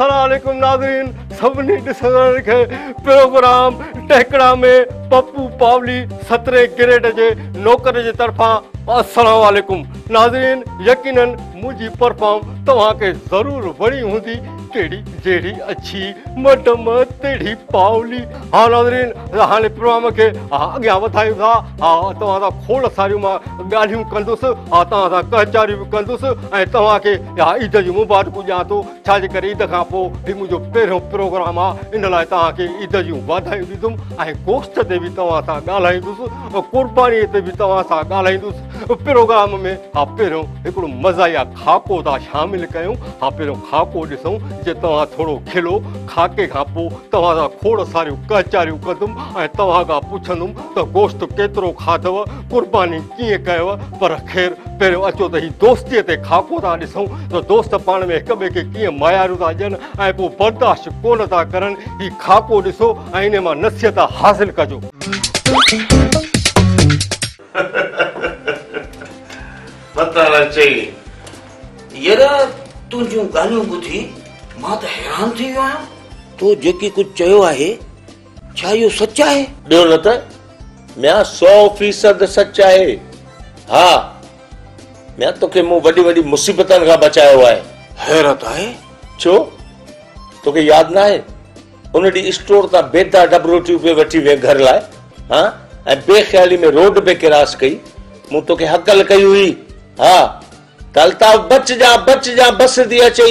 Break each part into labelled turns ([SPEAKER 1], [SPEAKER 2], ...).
[SPEAKER 1] सलामकुम नाज़रीन सभिनी ॾिसंदड़ खे प्रोग्राम टेकड़ा में पप्पू पावली सतरहें ग्रेड जे नौकर जे तरफ़ां नाज़रीन यकीन मुंहिंजी परफॉर्म तव्हांखे ज़रूरु वणी हूंदी खोड़ सारियूं मां ॻाल्हियूं कंदुसि हा तव्हां सां कचारी बि कंदुसि ऐं तव्हांखे हा ईद जूं मुबारकूं ॾियां थो छाजे करे ईद खां पोइ मुंहिंजो पहिरियों प्रोग्राम आहे इन लाइ तव्हांखे ईद जूं वाधायूं ॾींदुमि ऐं गोश्त ते बि तव्हां सां ॻाल्हाईंदुसि क़ुर्बानीअ ते बि तव्हां सां ॻाल्हाईंदुसि प्रोग्राम में हा पहिरियों हिकिड़ो मज़ा या खापो था शामिलु कयूं हा पहिरियों खाको ॾिसूं जे तव्हां थोरो खिलो खाके खां पोइ तव्हां खोड़ सारियूं कचारियूं कदम ऐं तव्हां खां पुछंदुमि त गोश्त केतिरो खाधव कुर्बानी कीअं कयव पर ख़ैर पहिरियों अचो त हीअ दोस्तीअ ते खाको था ॾिसूं त दोस्त पाण में एक बे खे कीअं मायारियूं था ॾियनि ऐं पोइ बर्दाश्त कोन था करनि हीउ खाको ॾिसो ऐं इन मां नसीहत हासिल कजो
[SPEAKER 2] चई तुंहिंजूं ॻाल्हियूं ॿुधी मां त हैरान थी वियो आहियां तूं जेकी कुझु चयो आहे छा इहो सच आहे
[SPEAKER 3] ॾियो न त मिया सौ फीसद सच आहे हा मिया तोखे मूं वॾी वॾी मुसीबतनि खां बचायो आहे
[SPEAKER 2] हैरत आहे
[SPEAKER 3] छो तोखे यादि न आहे उन ॾींहुं स्टोर तां बेदा डब पिए वठी वे घर लाइ हा ऐं बेख़्याली में रोड पे क्रास कई मूं तोखे हकल कई हुई हा त बच जा बच जा बस थी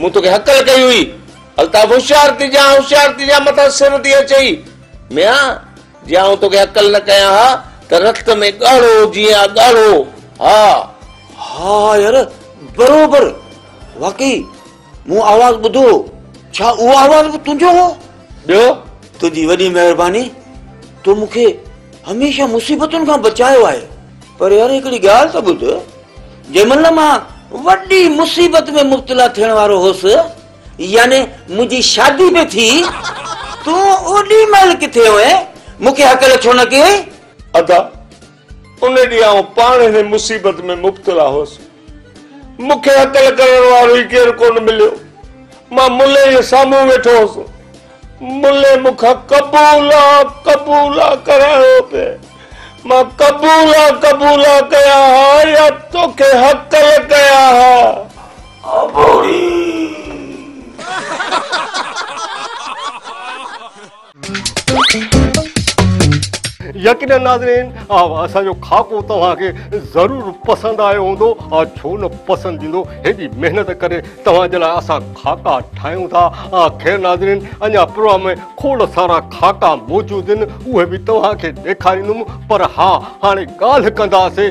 [SPEAKER 3] मुझे हकल कई हुई अलताफ़ होशियार थी जा होशियार थी जा मत सिर थी अचई मिया जीअं तो तोखे हकल न कयां हा त रक्त में ॻाढ़ो जीअं ॻाढ़ो हा
[SPEAKER 2] हा यार बरोबर वाकई मु आवाज़ बुधो छा उहो आवाज़ बि तुंहिंजो हो
[SPEAKER 3] ॿियो
[SPEAKER 2] तुंहिंजी वॾी महिरबानी तूं मुखे हमेशा मुसीबतों का बचायो है पर यार हिकिड़ी गाल तो ॿुध जंहिंमहिल मां वॾी मुसीबत में मुबतला थियण वारो हुउसि याने मुंहिंजी शादी बि थी तूं ओॾी महिल किथे हुए मूंखे हकल छो न कई
[SPEAKER 3] अदा उन ॾींहुं पाण हिन मुसीबत में मुबतला हुउसि मूंखे हकल करण वारो ई केरु कोन मिलियो मां मुले जे साम्हूं वेठो हुउसि मुले मूंखां कबूला कबूला करायो मां कबूला कबूला कया हा या तो तोखे हकल कया हा अबोरी Thank you.
[SPEAKER 1] यकीन नाज़रीन असांजो खाको तव्हांखे ज़रूरु पसंदि आयो हूंदो ऐं छो न पसंदि ईंदो हेॾी महिनत करे तव्हांजे लाइ असां खाका ठाहियूं था अख़र नाज़रीन अञा प्रोग्राम में खोड़ सारा खाका मौजूदु आहिनि उहे बि तव्हांखे ॾेखारींदुमि पर हा हाणे ॻाल्हि कंदासीं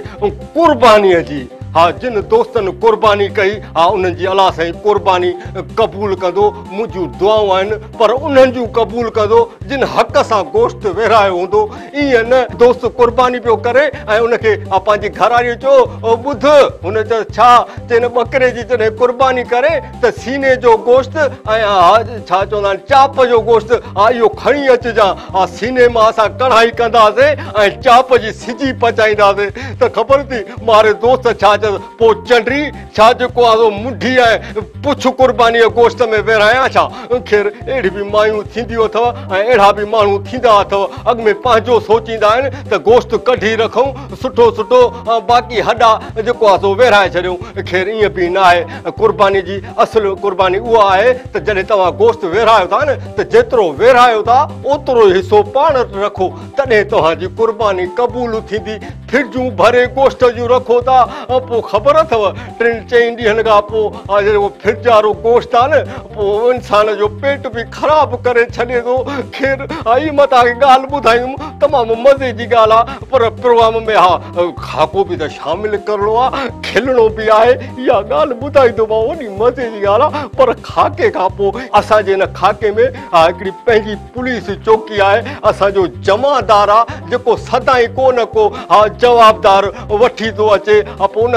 [SPEAKER 1] क़ुर्बानीअ जी हा जिन दोस्तनि क़ुर्बानी कई हा उन्हनि जी अला साईं क़ुर्बानी क़बूलु कंदो मुंहिंजूं दुआऊं आहिनि पर उन्हनि जूं क़बूलु कंदो जिन हक़ सां गोश्त विरायो हूंदो ईअं न दोस्त क़ुर्बानी पियो करे ऐं उनखे पंहिंजी घर चयो ॿुध हुन चयो छा चइनि ॿकिरे जी जॾहिं क़ुर्बानी करे त सीने जो गोश्त ऐं छा चवंदा आहिनि चाप जो गोश्त हा इहो खणी हा सीने मां असां कढ़ाई कंदासीं ऐं चाप जी सिजी पचाईंदासीं त ख़बर छा पोइ चंड्र छा जेको आहे सो आहे पुछ कुर्बानी्त में वेहिरायां छा अहिड़ी बि माइयूं थींदियूं अथव ऐं अहिड़ा बि माण्हू थींदा अथव अॻिमें पंहिंजो सोचींदा आहिनि त गोश्त कढी रखूं सुठो सुठो बाक़ी हॾा जेको आहे सो वेहिराए छॾियऊं खेरु ईअं बि न आहे क़ुर्बानी जी असल कुर्बानी उहा आहे त जॾहिं तव्हां गोश्त वेहिरायो था न त जेतिरो वेहिरायो था ओतिरो हिसो पाण रखो तॾहिं तव्हांजी कुर्बानी क़बूल थींदी फ्रिजूं भरे गोश्तियूं रखो था पोइ ख़बर अथव टिनि चई ॾींहंनि खां पोइ उहो फ्रिज वारो गोश्त जो पेट बि ख़राबु करे छॾे थो खीर मां तव्हांखे ॻाल्हि ॿुधायूं तमामु मज़े जी ॻाल्हि आहे पर प्रोग्राम में हा खाको बि त शामिलु करिणो आहे खिलणो बि आहे इहा ॻाल्हि ॿुधाईंदोमांव वॾी मज़े जी ॻाल्हि आहे पर खाके खां पोइ असांजे हिन खाके में हा हिकिड़ी पंहिंजी पुलिस चौकी आहे असांजो जमादार आहे जेको सदाई न को हा जवाबदार वठी थो अचे पोइ उन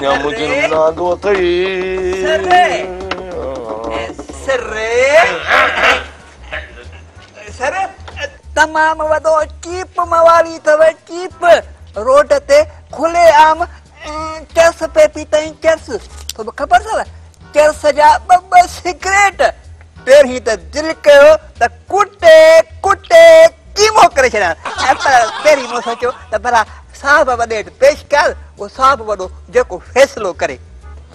[SPEAKER 3] Doña Mucho
[SPEAKER 4] en una gota y... ¡Cerré! ¡Cerré! ¡Cerré! ¡Tamam va do chip, mavalita va chip! ¡Rota te khule am! ¡Chers pepita in chers! ¿Tú qué pasa? ¡Chers ya baba secret! ¡Pero hita dil keo! ¡Ta kutte kutte! ¡Kimo kre chera! ¡Pero hita साहब वॾे वटि पेश कयल उहो साहब वॾो जेको फ़ैसिलो करे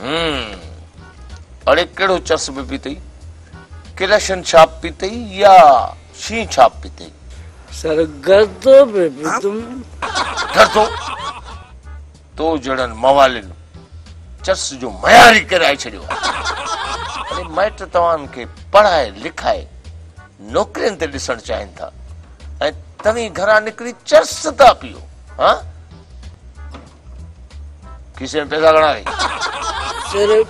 [SPEAKER 4] हम्म,
[SPEAKER 3] अड़े कहिड़ो चस्म पी अथई किलशन छाप पी अथई या शींहं छाप पी अथई
[SPEAKER 5] सर गर्दो पे तुम
[SPEAKER 3] गर्दो तो जड़न मवालिन चस जो मयारी कराए छड़ियो अरे माइट तो तवान के पढ़ाए लिखाए नौकरियन ते ॾिसण चाहिनि था ऐं तव्हीं घरां निकिरी चस था पियो हा किसे में पैसा गणाई
[SPEAKER 5] सर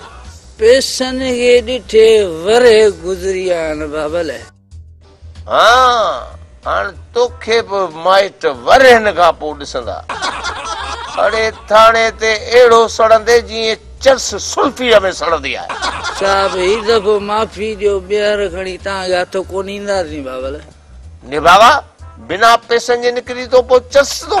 [SPEAKER 5] पैसन के डिठे वरे गुजरिया न बाबल
[SPEAKER 3] है हाँ अन तो खे प माइट वरे न का पोड़ सदा अरे थाने ते एड़ो सड़न जी चर्स सुल्फिया में सड़ दिया
[SPEAKER 5] साहब ये दफो माफी
[SPEAKER 3] जो बिहार खड़ी ता या तो को
[SPEAKER 4] नींदा बाबल
[SPEAKER 3] है
[SPEAKER 1] निभावा बिना निकली तो पो तो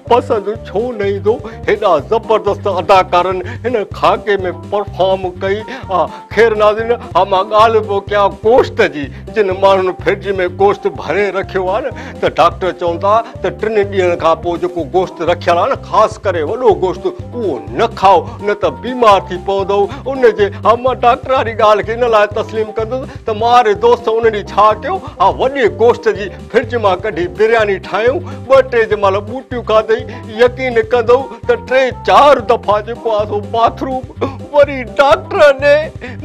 [SPEAKER 1] पसंदि छो न ईंदो हेॾा ज़बरदस्त अदाकारनि हिन खाके में परफॉर्म कई हा ख़ैर नाज़िन हा मां ॻाल्हि पियो कयां गोश्त जी जिन माण्हुनि फ्रिज में गोश्त भरे रखियो आहे न त डॉक्टर चवनि था त टिनि ॾींहनि खां पोइ जेको गोश्त रखियलु आहे न ख़ासि करे वॾो गोश्त उहो न खाओ न त बीमार थी पवंदव उनजे हा मां डॉक्टर वारी ॻाल्हि खे इन लाइ तस्लीम कंदुसि त मां दोस्त उन ॾींहुं छा कयो हा वॾे गोश्त जी फ्रिज मां कढी बिरयानी ठाहियूं ॿ टे जंहिं महिल ॿूटियूं खाधई आई यकीन कंदो त टे चार दफ़ा जेको आहे बाथरूम वरी डॉक्टर ने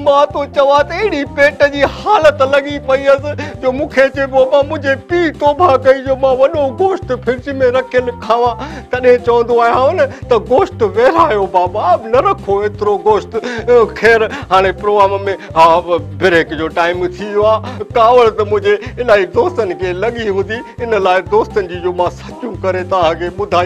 [SPEAKER 1] मां थो तो चवां त अहिड़ी पेट जी हालत लॻी पई हुअसि जो मूंखे चइबो मां मुंहिंजे पीउ तोबा कई जो मां वॾो गोश्त फ्रिज में रखियल खावां तॾहिं चवंदो आहियां न त गोश्त वेरायो बाबा न रखो एतिरो गोश्त ख़ैरु हाणे प्रोग्राम में हा ब्रेक जो टाइम थी वियो आहे त मुंहिंजे इलाही दोस्तनि खे लॻी हूंदी इन लाइ दोस्तनि जी जो मां सचूं करे तव्हांखे ॿुधाई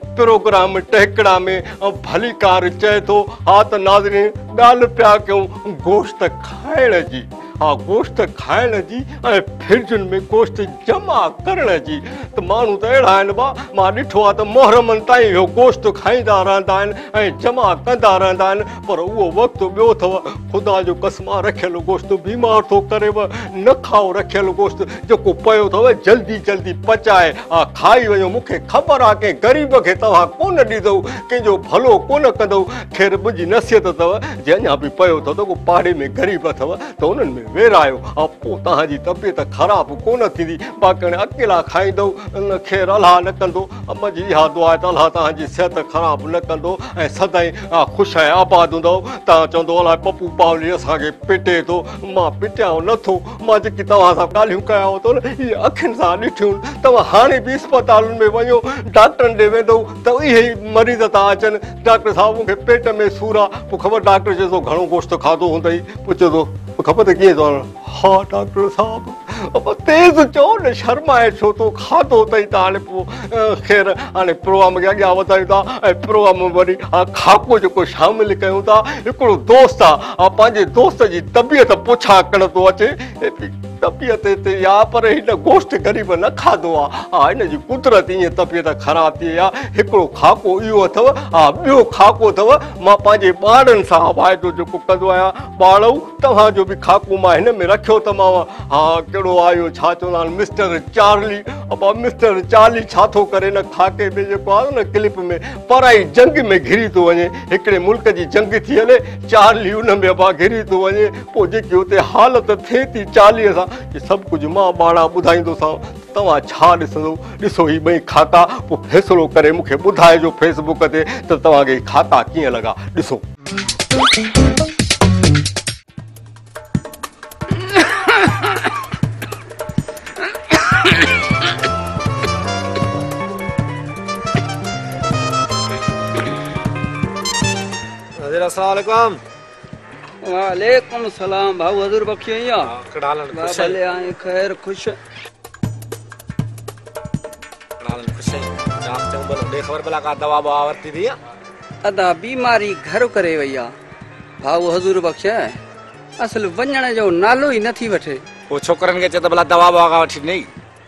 [SPEAKER 1] प्रोग्राम टहकड़ा में भली कार चए तो हाथ नाजरी डाल ॻाल्हि क्यों गोश्त खाइण जी हा गोश्त खाण जी फ्रिजन में गोश्त जमा करण जी त माण्हू त अहिड़ा आहिनि बा मां ॾिठो आहे त गोश्त खाईंदा रहा जमा कंदा रहंदा पर उहो वक़्तु ॿियो अथव ख़ुदा जो कसमा रखियल गोश्त बीमार तो करेव न खाओ रखल गोश्त जो पियो अथव जल्दी जल्दी पचाए हा खाई वञो मूंखे ख़बर आ कंहिं ग़रीब के तव्हां कोन ॾींदव भलो को कंदव ख़ैर मुंहिंजी नसीहत अव जो अञा बि पियो अथव पाड़े में ग़रीब अव तो उन्होंने में विरायो ऐं पोइ तव्हांजी तबियत ख़राबु कोन थींदी बाक़ी अकेला खाईंदव खे रला न कंदो अम जी इहा दुआ त अलाह तव्हांजी सिहत ख़राबु न कंदो ऐं सदाई ख़ुशि ऐं आबाद हूंदो तव्हां चवंदो अलाए पप्पू पावरी असांखे पिटे थो मां पिटियां नथो मां जेके तव्हां सां ॻाल्हियूं कयांव थो न इहे अखियुनि सां ॾिठियूं तव्हां हाणे बि इस्पतालुनि में वञो डॉक्टरनि ॾे वेंदव त इहे ई मरीज़ था अचनि डॉक्टर साहिबु मूंखे पेट में सूरु आहे पोइ ख़बर डॉक्टर चए थो घणो गोश्त खाधो हूंदई पुछे थो ख़बर त कीअं our heart, Dr. Thabo. तेज़ चओ शर्माए छो थो खाधो अथई त हाणे पोइ खैर हाणे प्रोग्राम खे अॻियां वधायूं था ऐं प्रोग्राम वरी खाको जेको शामिलु कयूं था हिकिड़ो दोस्त आहे पंहिंजे दोस्त जी तबियत पुछा करण थो अचे तबियत हिते आहे पर हिन गोश्त न खाधो आहे हा हिन जी ईअं तबियत ख़राबु थी आहे हिकिड़ो खाको इहो अथव हा ॿियो खाको अथव मां पंहिंजे ॿारनि सां जेको कंदो आहियां तव्हांजो बि खाको मां हिन में रखियो आयो छा चवंदा आहिनि मिस्टर चार्ली अबा मिस्टर चार्ली छा थो करे न खाके में जेको आहे न क्लिप में पढ़ाई जंग में घिरी थो वञे हिकिड़े मुल्क जी जंग थी हले चार्ली हुन में अबा घिरी थो वञे पोइ जेकी हुते हालत थिए थी चालीह सां की सभु कुझु मां पाण ॿुधाईंदोसां तव्हां छा ॾिसंदो ॾिसो ही ॿई खाता पोइ फैसलो करे मूंखे ॿुधाइजो फेसबुक ते त तव्हांखे खाता कीअं लॻा ॾिसो
[SPEAKER 6] अस्सलाम वालेकुम
[SPEAKER 5] सलाम भाऊ हजूर बख्शी
[SPEAKER 6] हाँ,
[SPEAKER 5] भले आए खैर खुश अदा बीमारी घर करे वई आहे हजूर बख्श असल वञण जो नालो ई नथी वठे
[SPEAKER 6] पोइ छोकिरनि खे चए भला दवा ववा वठी नई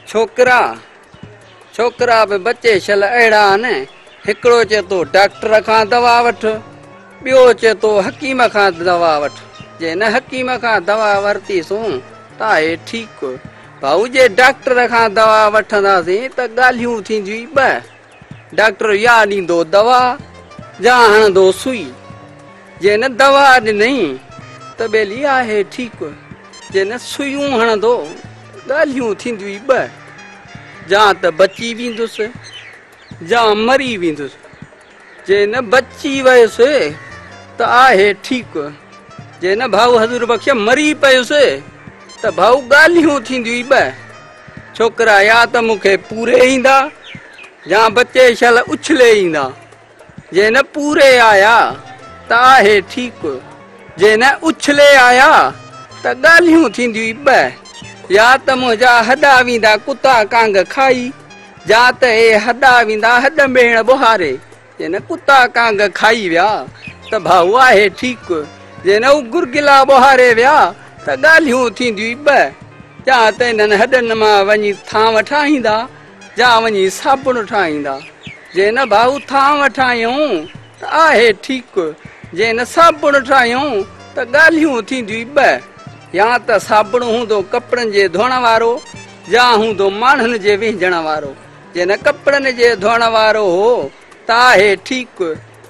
[SPEAKER 5] छोकिरा छोकिरा बि बचे छल अहिड़ा आहिनि हिकिड़ो चए थो डॉक्टर खां दवा वठि ॿियो चए थो हकीम खां दवा वठ जे न हकीम खां दवा वरतीसूं त आहे ठीकु भाऊ जे डॉक्टर खां दवा वठंदासीं त ॻाल्हियूं थींदियूं ॿ डॉक्टर या ॾींदो दवा या हणंदो सुई जे न दवा ॾिनई त ॿेली आहे ठीकु जे न सुयूं हणंदो ॻाल्हियूं थींदियूं ॿ या त बची वेंदुसि या मरी वेंदुसि जे न बची वयुसि त आहे ठीकु जे न भाऊ हज़ूर बख़्श मरी पयुसि त भाऊ ॻाल्हियूं थींदियूं ॿ छोकिरा या त मूंखे पूरे ईंदा या बचे शल उछले ईंदा जे न पूरे आया त आहे ठीकु जे न उछले आया त ॻाल्हियूं थींदियूं ॿ या त मुंहिंजा हॾा वेंदा कुता कांग खाई या त हे हॾा वेंदा हॾ भेण बुहारे जे न कुता कांग खाई विया त भाऊ आहे ठीकु जे न हू गुरगिला ॿुहारे विया त ॻाल्हियूं थींदियूं ॿ या त हिननि हॾनि मां वञी थांव ठाहींदा जा वञी साबुणु ठाहींदा जे न भाऊ थांव ठाहियूं त आहे ठीकु जे न साबुण ठाहियूं त ॻाल्हियूं थींदियूं ॿ या त साबुण हूंदो कपिड़नि जे धोअण वारो या हूंदो माण्हुनि जे विझण वारो जंहिं न कपिड़नि जे धोअण वारो हो त आहे ठीकु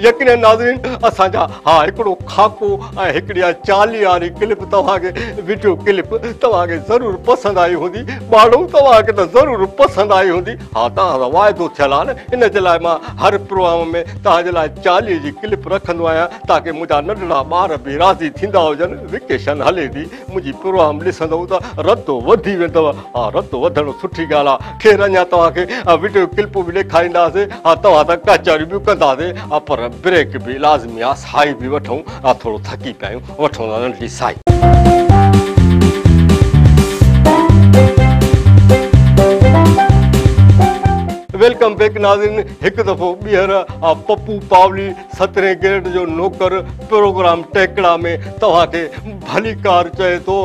[SPEAKER 1] यकीन नाज़रीन असांजा हा हिकिड़ो खाको ऐं हिकिड़ी आहे चालीह वारी क्लिप तव्हांखे वीडियो क्लिप तव्हांखे ज़रूरु पसंदि आई हूंदी माण्हू तव्हांखे त ज़रूरु पसंदि आई हूंदी हा तव्हां वाइदो थियलु आहे न लाइ मां हर प्रोग्राम में तव्हांजे लाइ चालीहे जी क्लिप रखंदो आहियां ताकी मुंहिंजा नंढिड़ा ॿार बि राज़ी थींदा हुजनि वेकेशन हले थी मुंहिंजी प्रोग्राम ॾिसंदव त रदो वधी वेंदव हा रत वधणु सुठी ॻाल्हि आहे खेरु अञा तव्हांखे वीडियो क्लिपूं बि ॾेखारींदासीं हा तव्हां त बि कंदासीं हा पर ब्रेक बि लाज़मी आहे साई बि वठूं ऐं थोरो थकी पायूं वठूं था नंढी वेलकम बैक नाज़िन एक दफ़ो बीहर आ पप्पू पावली सत्रहं ग्रेड जो नौकर प्रोग्राम टेकड़ा में तव्हांखे भली कार चए थो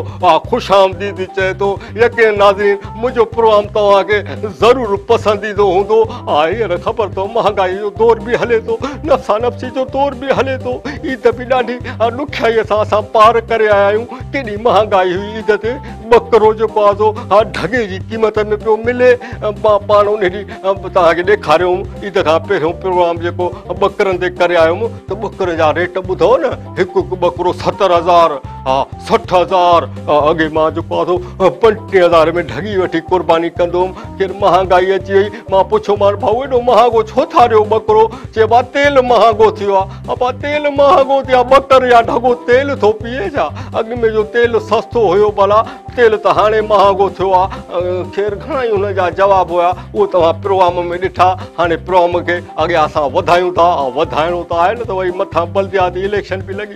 [SPEAKER 1] ख़ुशि आमदीदी चए तो यके नाज़रीन मुंहिंजो प्रोग्राम तव्हांखे ज़रूरु पसंदीदो हूंदो आहे ख़बर अथव महंगाई जो दौर बि हले थो नफ़्सा नफ़्सी जो दौर बि हले थो ईद भी ॾाढी ॾुखियाईअ से अस पार करे आया आहियूं केॾी हुई ईद ते ॿ करोड़ जेको आहे ढगे क़ीमत में पो मिले पा उन तव्हांखे ॾेखारियऊं ईद खां पहिरियों प्रोग्राम जेको ॿकरनि ते करे आयुमि त जा रेट ॿुधो न हिकु हिकु ॿकिरो सतरि हज़ार हा सठि हज़ार अॻे मां जेको आहे पंटीह हज़ार में ढगी वठी क़ुर्बानी कंदो हुउमि केरु महांगाई अची वई मां पुछियोमान भाऊ हेॾो महांगो छो था ॾियो ॿकिरो चएबो तेल महांगो थियो आहे अ तेलु महांगो थी आहे ॿकर या ढगो तेल थो पीए छा में जो तेल सस्तो हुयो भला तेल त हाणे महांगो थियो आहे घणा ई हुनजा जवाबु हुआ उहो तव्हां प्रोग्राम ॾिठा हाणे प्रोम खे अॻियां असां वधायूं था वधाइणो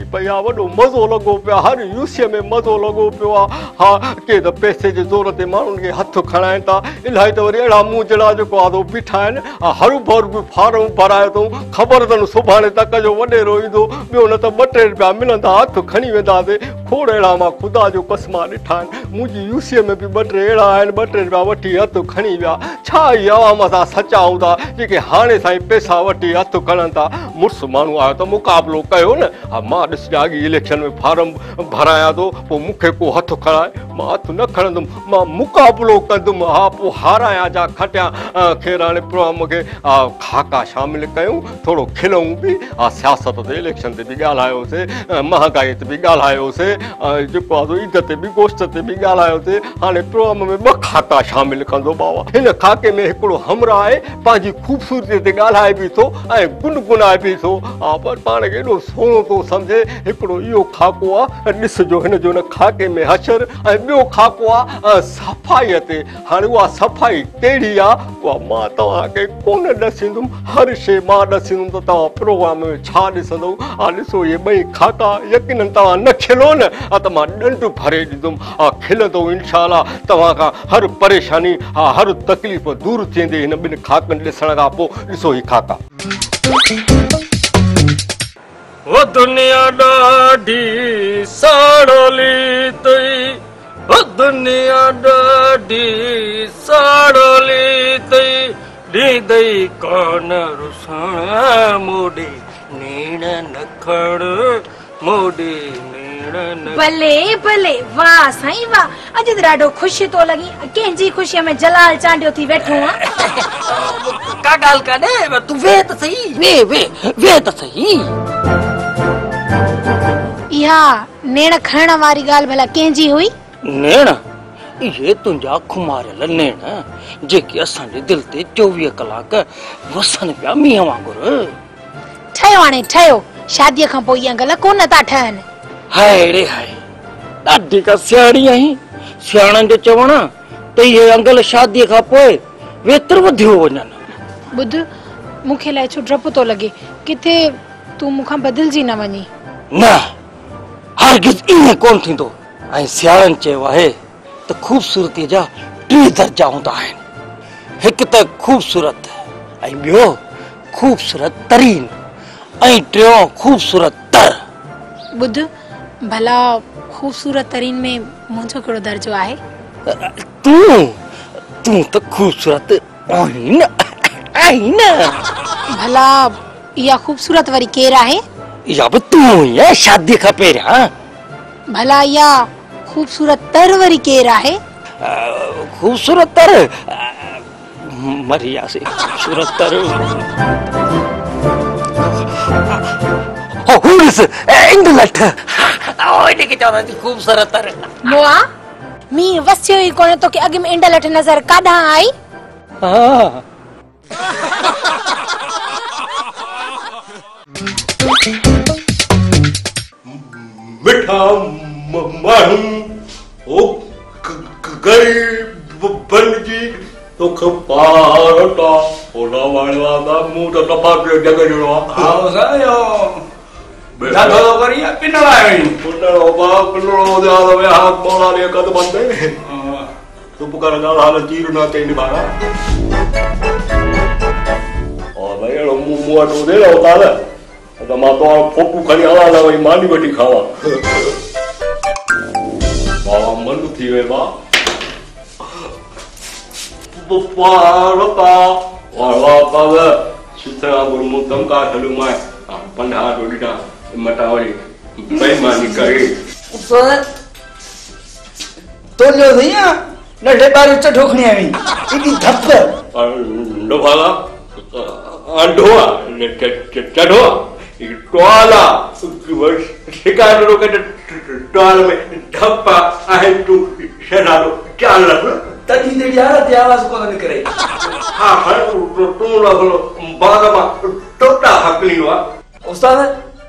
[SPEAKER 1] त हर यूसीअ में पैसे आहिनि हरू भर बि फार्म भराए अथऊं ख़बर अथनि सुभाणे तक जो वॾेरो ईंदो ॿियो न त ॿ टे रुपया मिलंदा हथु खणी वेंदासीं खोड़ अहिड़ा मां ख़ुदा जो कस्मा ॾिठा आहिनि मुंहिंजी यूसीअ में बि ॿ टे अहिड़ा आहिनि ॿ टे रुपया वठी हथु खणी विया छा सचा हूं जी हाँ साईं पैसा वी हथ खणनि था मुड़स माण्हू आया तो मुकाबलो कयो इलेक्शन में फार्म भरायां तो मुख्य को हथ खणाए मां हथु न खणंदुमि मैं मुकाबलो कदम हाँ पोइ हारायां जा खटियां हाणे प्रोग्राम के खाका शामिल क्यों थोड़ो खिलूँ भी हाँ सियासत ते इलेक्शन से भी ॻाल्हायोसीं महंगाई से भी ॻाल्हायोसीं जेको ईद से भी गोश्त से भी ॻाल्हायोसीं हाँ प्रोग्राम में ब खाका शामिल कह बाबा इन खाके में हमर पंहिंजी ख़ूबसूरतीअ ते ॻाल्हाए बि थो ऐं गुनगुनाए बि थो हा पर पाण खे एॾो सम्झे हिकिड़ो इहो खाको आहे ॾिसिजो हिन जो खाके में हशर ऐं ॿियो खाको आहे सफ़ाईअ ते हाणे उहा सफ़ाई कहिड़ी आहे उहा मां तव्हांखे कोन ॾिसंदुमि हर शइ मां ॾिसंदुमि त तव्हां प्रोग्राम में छा ॾिसंदव हा ॾिसो इहे ॿई खाका यकीन तव्हां न खिलो न हा त मां ॾंढु भरे ॾींदुमि हा खिलंदो इनशा तव्हां खां हर परेशानी हा हर तकलीफ़ दूरि थींदी हिन بن کھاکن لسن کا پو اسو
[SPEAKER 7] ہی کھاکا او دنیا دا ڈھي سڑلئي تئي او دنیا دا ڈھي سڑلئي تئي ڏي ڏي ڪن رُسن موڙي نيڻ
[SPEAKER 8] भले भले वाह साईं वाह अॼु त ॾाढो ख़ुशि थो लॻी कंहिंजी ख़ुशीअ में जलाल चांडियो थी वेठो आहे
[SPEAKER 7] का ॻाल्हि कान्हे तूं वेह त सही वे वे वेह त सही
[SPEAKER 8] इहा नेण खणण वारी ॻाल्हि भला कंहिंजी हुई पोइ इहा ॻाल्हि कोन था ठहनि
[SPEAKER 7] هاي ليه هاي دادي کا سياڙي آهي سياڙن جو چوانا تئي انگل شادي کا پوي ويتر وڌيو وڃن بد
[SPEAKER 8] مونکي ل اچو ڊپتو لڳي ڪٿي تون مون کي بدلجي نه وني نا
[SPEAKER 7] هرگز اي نه ڪون ٿيندو ائين سياڙن چيو آهي ته خوبصورتي جا ٽي درجا هوند آهن هڪ ته خوبصورت ائين بيو خوبصورت ترين ائين ٽيو خوبصورت تر
[SPEAKER 8] بد भला खूबसूरत तरीन में मुझे कड़ो दर्जो आहे
[SPEAKER 7] तू तू तो खूबसूरत आई ना आई ना
[SPEAKER 8] भला या खूबसूरत वरी केर आहे
[SPEAKER 7] या बत तू ही है शादी का खां हाँ
[SPEAKER 8] भला या खूबसूरत तर वरी केर आहे
[SPEAKER 7] खूबसूरत तर मरिया से खूबसूरत तर हो हुरिस इंदलठ खूब सर तर
[SPEAKER 8] मोआ मी वसियो ई कोन तो के अग में इंडल अठ नजर कादा आई
[SPEAKER 7] हां
[SPEAKER 1] मिठा माहू ओ गल बनजी तो खपारता ओला वाला मुंह तो तपा के जगह जुड़वा हां सयो දඩෝ කරිය පින්නලා වෙන්නේ. පොඩ්ඩක් ඔබ පින්නලා දාලා මේ හත් බෝලාලිය කද බන්දේ. තුප්පු කරගාලා හාල තීරුණා තේන්නේ බාරා. ඔබේ ලොමු මුවට උදේ ඔතාල. අද මාතෝ පොප්පු කරි හාලා වයි මානි බටි ખાવા. බාවා මන්නු තීවේ බා. පුප්පාරපා වලපව සිතා ගුරුමුතම් කාටලුමයි. ปัญหาโดยดีนะ मटावरी बेईमानी करे
[SPEAKER 4] सर तो लो भैया नठे बार उच्च ठोकने आई इतनी थप्प और
[SPEAKER 1] डोभाला अंडोआ चढ़ोआ टोला शिकार लोग टोल में धप्पा आए तू शरारो क्या
[SPEAKER 4] लग तभी तो यार त्यावास को नहीं करे
[SPEAKER 1] हाँ हाँ तुम लोग बादा बा टोटा हकली हुआ
[SPEAKER 4] उस्ताद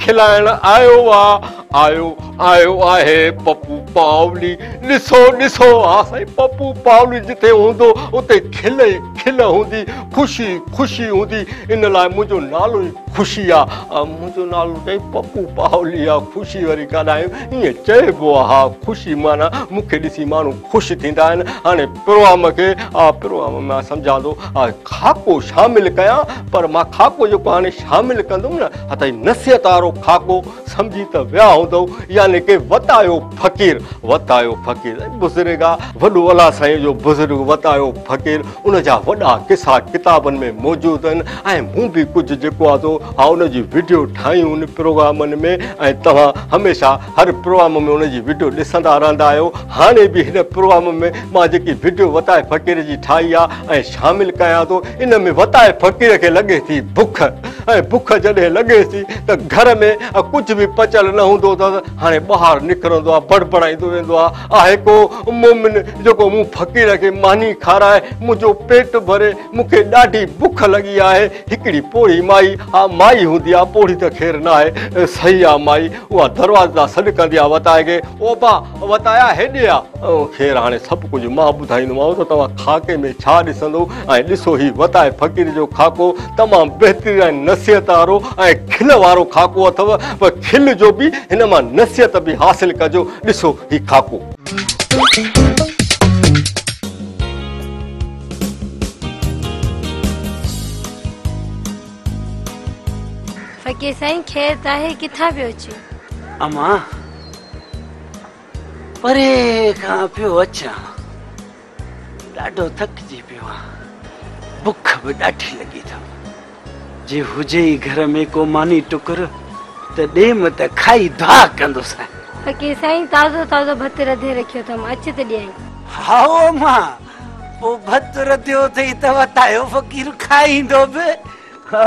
[SPEAKER 1] खिलाइण आयो आहे आयो आयो आहे पप्पू पावली पपली जिते हूंदो उते खिल ई खिल हूंदी ख़ुशी ख़ुशी हूंदी इन लाइ मुंहिंजो नालो ई ख़ुशी आहे मुंहिंजो नालो चई पप्पू पाहली आहे ख़ुशी वारी ॻाल्हायूं ईअं चइबो आहे हा ख़ुशी माना मूंखे ॾिसी माण्हू ख़ुशि थींदा आहिनि हाणे प्रोग्राम खे मां सम्झां थो खाको शामिलु कयां पर मां खाको जेको हाणे शामिलु कंदुमि न हथ नसीहत वारो खाको सम्झी त विया हूंदव यानी की वतायो फ़क़ीर वतायो फ़क़ीर बुज़ुर्ग आहे वॾो अला साईं जो बुज़ुर्ग वरितायो फ़क़ीर वॾा किसा किताबनि में मौजूदु उनजी वीडियो ठाहियूं उन प्रोग्रामनि में ऐं तव्हां हमेशह हर प्रोग्राम में हुनजी वीडियो ॾिसंदा रहंदा आहियो हाणे बि हिन प्रोग्राम में मां जेकी वीडियो वताए फ़क़ीर जी ठाही आहे ऐं शामिलु कयां थो इन में वताए फ़क़ीर खे लॻे थी बुख ऐं बुख जॾहिं लॻे थी त घर में कुझु बि पचल न हूंदो अथसि हाणे ॿाहिरि निकिरंदो आहे बड़बणाईंदो वेंदो आहे को मुमिन जेको मूं फ़क़ीर खे मानी खाराए मुंहिंजो पेट भरे मूंखे ॾाढी बुख लॻी आहे हिकिड़ी पोड़ी माई माई हूंदी आहे पोड़ी त खेर न आहे सही आहे माई उहा दरवाज़े सां सॾु कंदी आहे वताए खे ओ वताया हेॾे आहे खेर हाणे सभु कुझु मां ॿुधाईंदोमांव त तव्हां खाके में छा ॾिसंदो ऐं ॾिसो ही वताए फ़क़ीर जो खाको तमामु बहितरीन ऐं नसीहत वारो ऐं खिल वारो खाको अथव पर खिल जो बि हिन मां नसीहत बि हासिलु कजो ॾिसो हीउ खाको
[SPEAKER 9] की साईं खैर ताहे किथा पियो अचे
[SPEAKER 2] अमा परे कहां पियो अचा ॾाढो थकिजी पियो आहे बुख बि ॾाढी लॻी अथव जे हुजे ई घर में को मानी टुकर त ॾे त खाई दुआ
[SPEAKER 9] कंदो साईं अके ताज़ो ताज़ो भत रधे रखियो अथमि अच त ॾियई
[SPEAKER 2] हाओ मां पोइ भत रधियो अथई त फ़क़ीर खाईंदो बि हा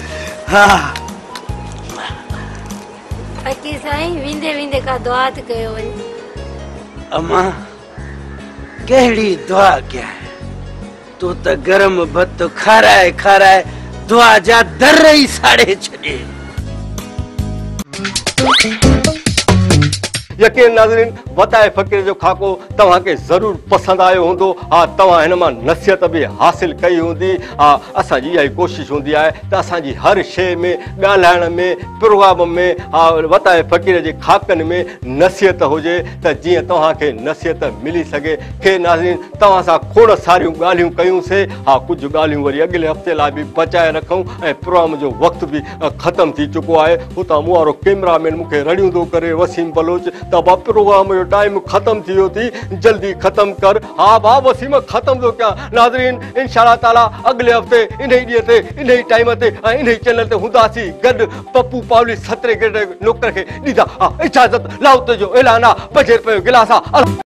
[SPEAKER 9] अची साईं वेंदे वेंदे का दुआ त कयो वञे
[SPEAKER 2] अमा कहिड़ी दुआ कया तूं त गरम भत खाराए खाराए दुआ जा दर ई साड़े छॾे
[SPEAKER 1] यकीन नाज़रीन वताए फ़क़ीर जो खाको तव्हांखे ज़रूरु पसंदि आयो हूंदो हा तव्हां हिन मां नसीहत बि हासिलु कई हूंदी हा असांजी इहा ई कोशिशि हूंदी आहे त असांजी हर शइ में ॻाल्हाइण में प्रोग्राम में हा वताए फ़क़ीर जे खाकनि में नसीहत हुजे त जीअं तव्हांखे नसीहत मिली सघे खे नाज़रीन तव्हां सां खोड़ सारियूं ॻाल्हियूं कयूंसीं हा कुझु ॻाल्हियूं वरी अॻिले हफ़्ते लाइ बि बचाए रखूं ऐं प्रोग्राम जो वक़्तु बि ख़तमु थी चुको आहे हुतां मुह वारो मूंखे रड़ियूं थो करे वसीम बलोच तब प्रोग्राम जो टाइम ख़त्म थी थी जल्दी ख़त्म कर हा भा वसीम ख़त्म तो क्या नाज़रीन इन ताला अगले हफ़्ते इन ई ॾींहं ते इन ई टाइम से ऐं इन ई चैनल ते हूंदासीं गॾु पप्पू पावली सतरहें ग्रेड नौकर के दीदा इजाज़त लाउत तो जो ऐलान आहे पंजे रुपए जो गिलास आहे